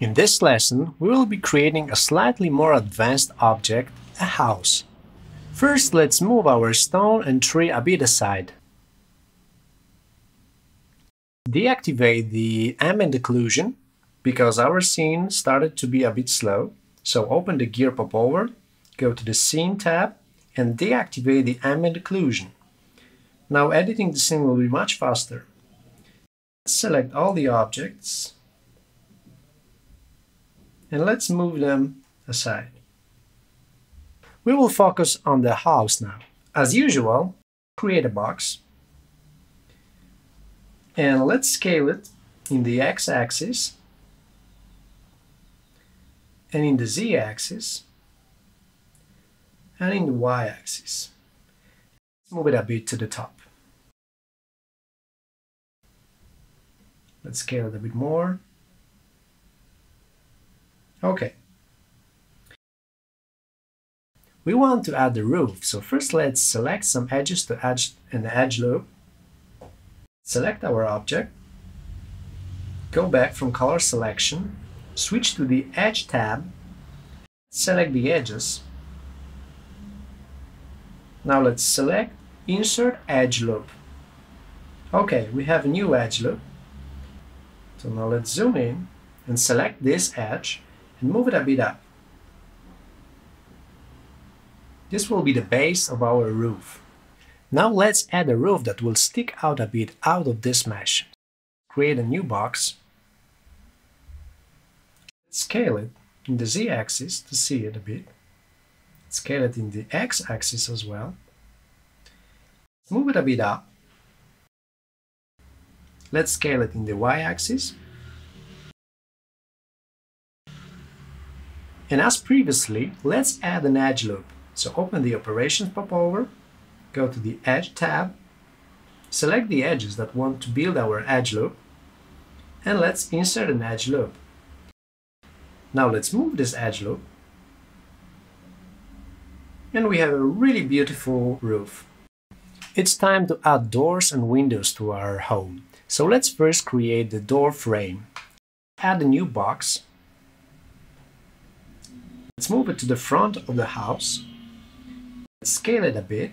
In this lesson, we will be creating a slightly more advanced object, a house. First, let's move our stone and tree a bit aside. Deactivate the ambient occlusion because our scene started to be a bit slow. So open the gear popover, go to the Scene tab and deactivate the ambient occlusion. Now editing the scene will be much faster. Select all the objects and let's move them aside. We will focus on the house now. As usual, create a box and let's scale it in the x-axis and in the z-axis and in the y-axis. Let's move it a bit to the top. Let's scale it a bit more. Okay. We want to add the roof, so first let's select some edges to add an edge loop. Select our object, go back from color selection, switch to the Edge tab, select the edges. Now let's select Insert Edge Loop. Okay, we have a new edge loop. So now let's zoom in and select this edge and move it a bit up. This will be the base of our roof. Now let's add a roof that will stick out a bit out of this mesh. Create a new box. Scale it in the z-axis to see it a bit. Scale it in the x-axis as well. Move it a bit up. Let's scale it in the y-axis And as previously, let's add an edge loop. So open the Operations popover, go to the Edge tab, select the edges that want to build our edge loop, and let's insert an edge loop. Now let's move this edge loop, and we have a really beautiful roof. It's time to add doors and windows to our home. So let's first create the door frame. Add a new box Let's move it to the front of the house. Let's scale it a bit.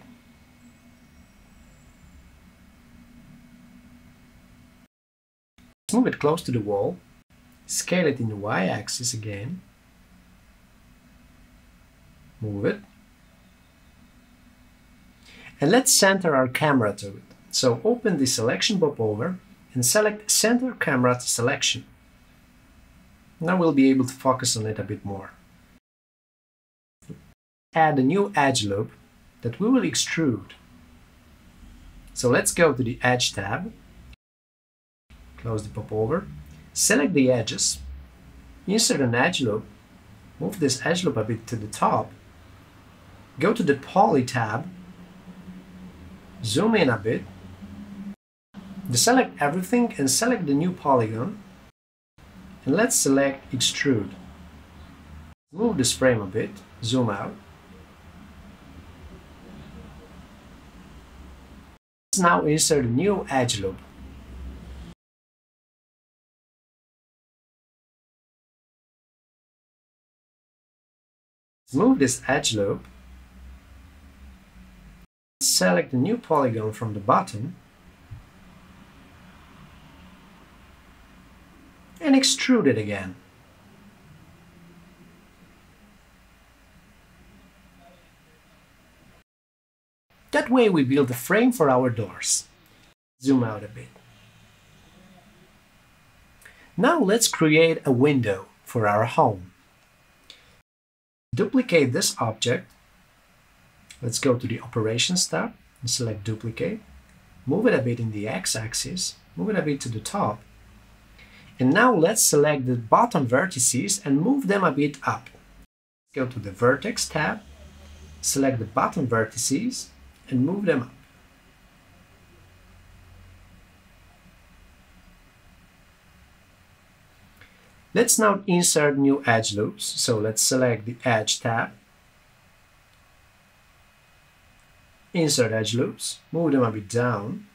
Let's move it close to the wall. Scale it in the y-axis again. Move it. And let's center our camera to it. So open the selection popover and select center camera to selection. Now we'll be able to focus on it a bit more add a new edge loop that we will extrude. So let's go to the Edge tab, close the popover, select the edges, insert an edge loop, move this edge loop a bit to the top, go to the Poly tab, zoom in a bit, deselect everything and select the new polygon, and let's select Extrude. Move this frame a bit, zoom out, now insert a new edge loop. Move this edge loop. Select the new polygon from the bottom and extrude it again. That way we build a frame for our doors. Zoom out a bit. Now let's create a window for our home. Duplicate this object. Let's go to the Operations tab and select Duplicate. Move it a bit in the X-axis, move it a bit to the top. And now let's select the bottom vertices and move them a bit up. Go to the Vertex tab, select the bottom vertices, and move them up. Let's now insert new edge loops. So let's select the Edge tab, insert edge loops, move them a bit down,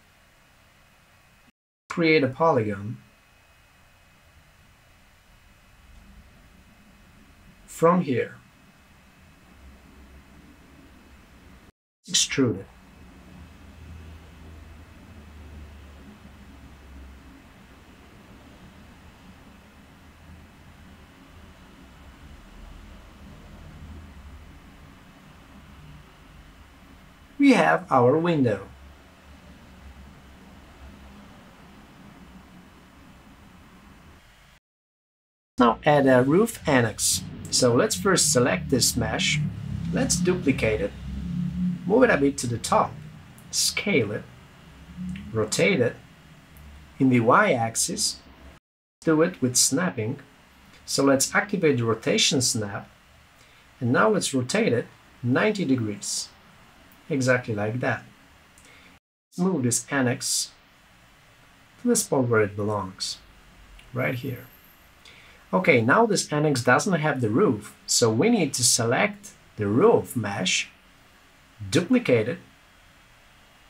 create a polygon, from here. Extrude we have our window. Now add a roof annex. So let's first select this mesh. Let's duplicate it. Move it a bit to the top. Scale it. Rotate it. In the y-axis, do it with snapping. So let's activate the rotation snap. And now let's rotate it 90 degrees exactly like that. Let's move this annex to the spot where it belongs, right here. Okay, now this annex doesn't have the roof, so we need to select the roof mesh, duplicate it,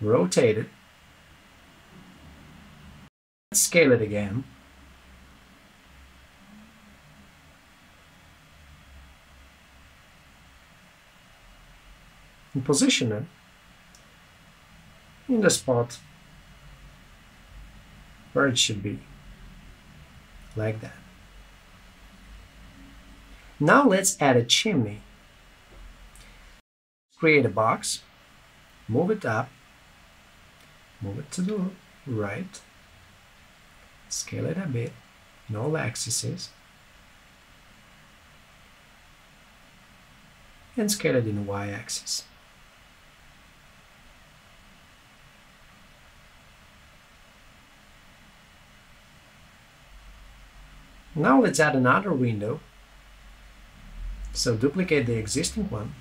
rotate it, scale it again, and position it in the spot where it should be like that. Now let's add a chimney create a box move it up move it to the right scale it a bit in all axes and scale it in the y-axis Now let's add another window. So duplicate the existing one,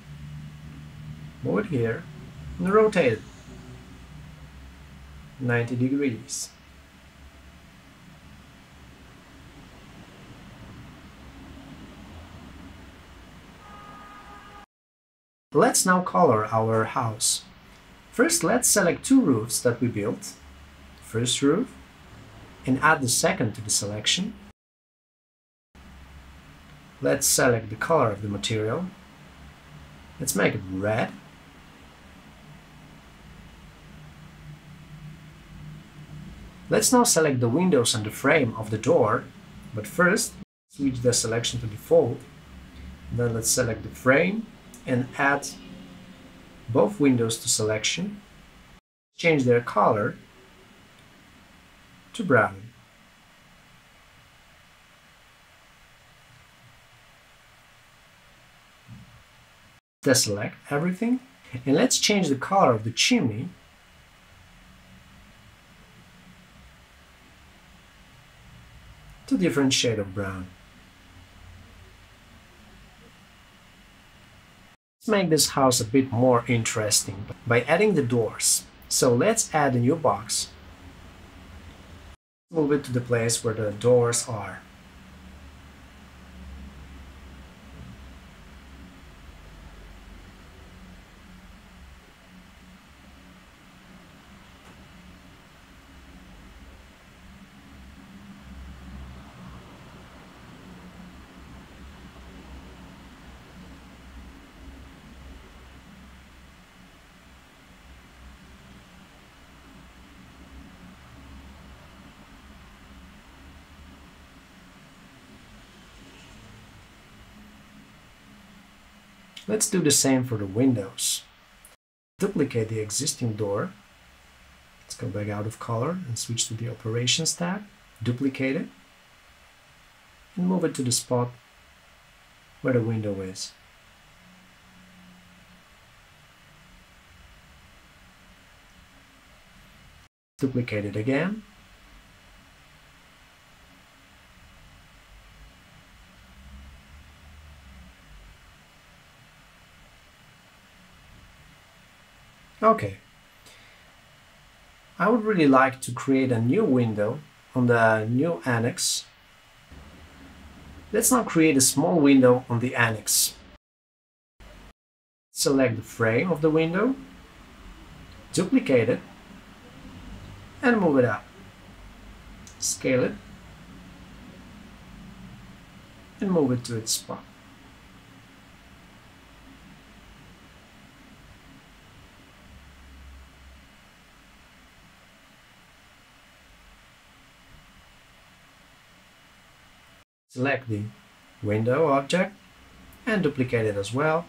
move it here, and rotate it 90 degrees. Let's now color our house. First, let's select two roofs that we built. First roof, and add the second to the selection. Let's select the color of the material. Let's make it red. Let's now select the windows and the frame of the door, but first switch the selection to default. Then let's select the frame and add both windows to selection. Change their color to brown. deselect everything and let's change the color of the chimney to different shade of brown. Let's make this house a bit more interesting by adding the doors. So let's add a new box. Move it to the place where the doors are. Let's do the same for the windows. Duplicate the existing door. Let's go back out of color and switch to the operations tab. Duplicate it and move it to the spot where the window is. Duplicate it again Okay. I would really like to create a new window on the new annex. Let's now create a small window on the annex. Select the frame of the window, duplicate it, and move it up. Scale it, and move it to its spot. Select the window object and duplicate it as well.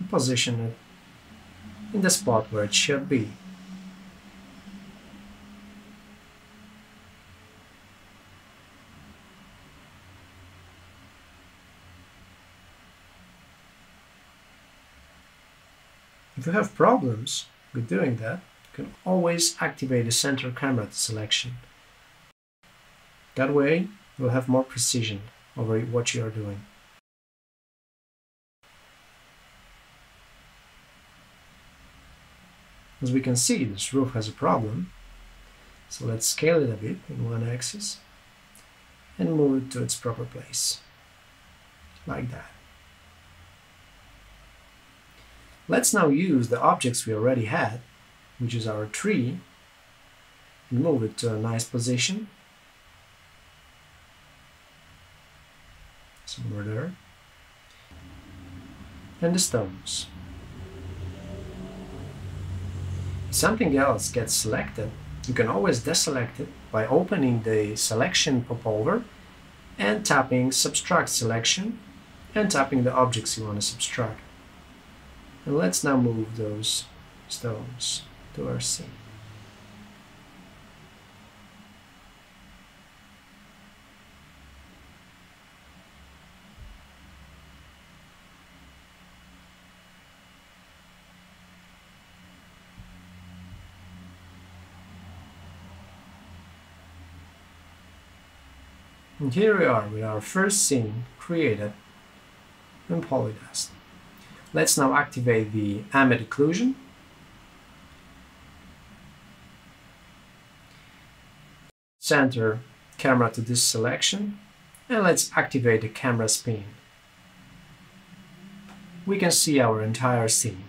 And position it in the spot where it should be. If you have problems with doing that, you can always activate the center camera selection. That way, you'll have more precision over what you are doing. As we can see, this roof has a problem. So let's scale it a bit in one axis and move it to its proper place, like that. Let's now use the objects we already had, which is our tree, and move it to a nice position. Somewhere there. And the stones. Something else gets selected, you can always deselect it by opening the selection popover and tapping subtract selection and tapping the objects you want to subtract. And let's now move those stones to our scene. And here we are with our first scene created in Polydust. Let's now activate the ambient occlusion. Center camera to this selection and let's activate the camera spin. We can see our entire scene.